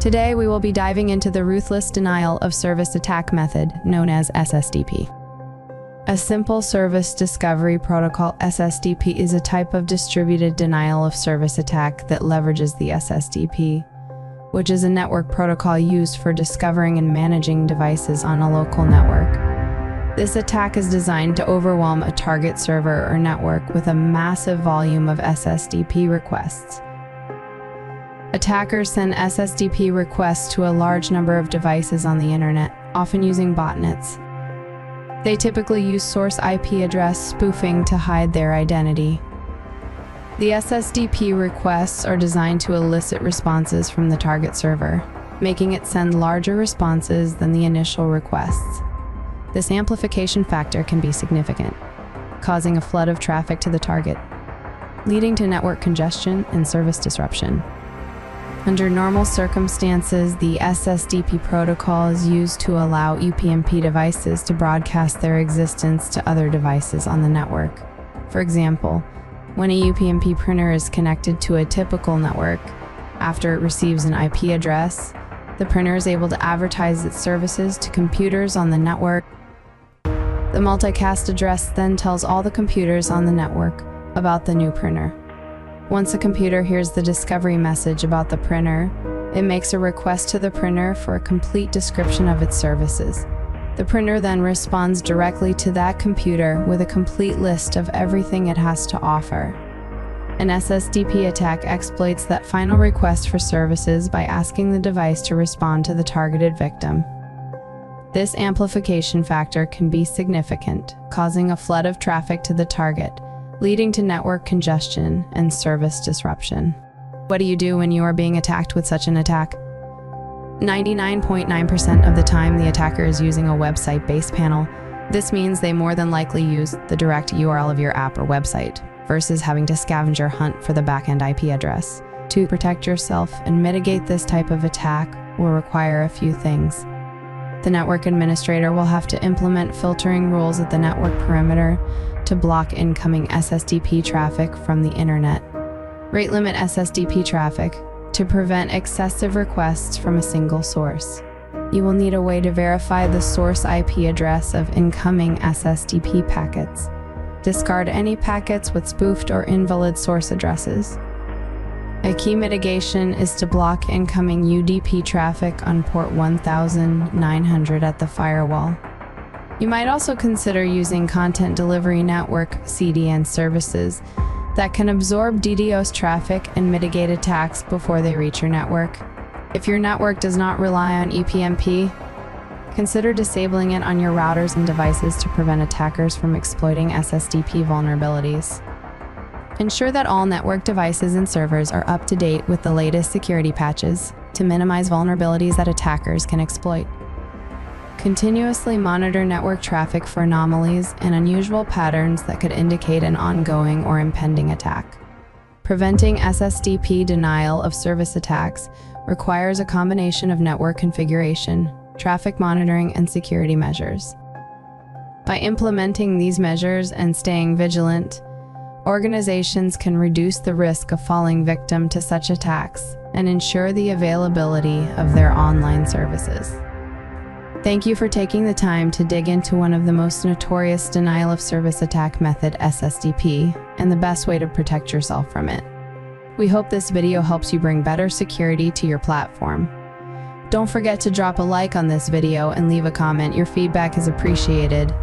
Today, we will be diving into the ruthless denial of service attack method known as SSDP. A simple service discovery protocol SSDP is a type of distributed denial of service attack that leverages the SSDP, which is a network protocol used for discovering and managing devices on a local network. This attack is designed to overwhelm a target server or network with a massive volume of SSDP requests Attackers send SSDP requests to a large number of devices on the internet, often using botnets. They typically use source IP address spoofing to hide their identity. The SSDP requests are designed to elicit responses from the target server, making it send larger responses than the initial requests. This amplification factor can be significant, causing a flood of traffic to the target, leading to network congestion and service disruption. Under normal circumstances, the SSDP protocol is used to allow UPnP devices to broadcast their existence to other devices on the network. For example, when a UPnP printer is connected to a typical network, after it receives an IP address, the printer is able to advertise its services to computers on the network. The multicast address then tells all the computers on the network about the new printer. Once a computer hears the discovery message about the printer, it makes a request to the printer for a complete description of its services. The printer then responds directly to that computer with a complete list of everything it has to offer. An SSDP attack exploits that final request for services by asking the device to respond to the targeted victim. This amplification factor can be significant, causing a flood of traffic to the target, leading to network congestion and service disruption. What do you do when you are being attacked with such an attack? 99.9% of the time, the attacker is using a website based panel. This means they more than likely use the direct URL of your app or website, versus having to scavenger hunt for the backend IP address. To protect yourself and mitigate this type of attack will require a few things. The network administrator will have to implement filtering rules at the network perimeter to block incoming SSDP traffic from the internet. Rate limit SSDP traffic to prevent excessive requests from a single source. You will need a way to verify the source IP address of incoming SSDP packets. Discard any packets with spoofed or invalid source addresses. A key mitigation is to block incoming UDP traffic on port 1900 at the firewall. You might also consider using Content Delivery Network CDN services that can absorb DDoS traffic and mitigate attacks before they reach your network. If your network does not rely on UPnP, consider disabling it on your routers and devices to prevent attackers from exploiting SSDP vulnerabilities. Ensure that all network devices and servers are up to date with the latest security patches to minimize vulnerabilities that attackers can exploit. Continuously monitor network traffic for anomalies and unusual patterns that could indicate an ongoing or impending attack. Preventing SSDP denial of service attacks requires a combination of network configuration, traffic monitoring, and security measures. By implementing these measures and staying vigilant, organizations can reduce the risk of falling victim to such attacks and ensure the availability of their online services. Thank you for taking the time to dig into one of the most notorious denial of service attack method, SSDP, and the best way to protect yourself from it. We hope this video helps you bring better security to your platform. Don't forget to drop a like on this video and leave a comment. Your feedback is appreciated.